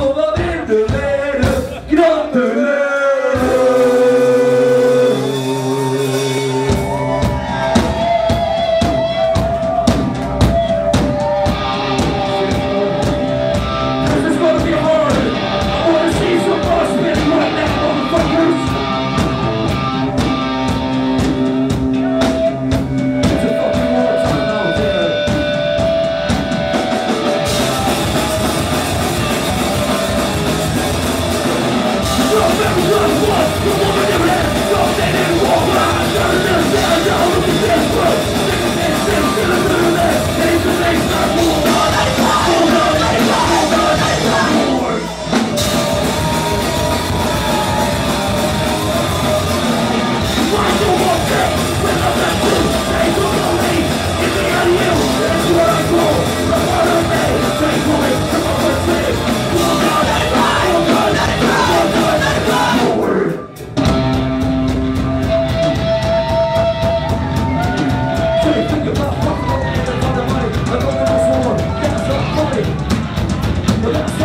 over Come on. Eu não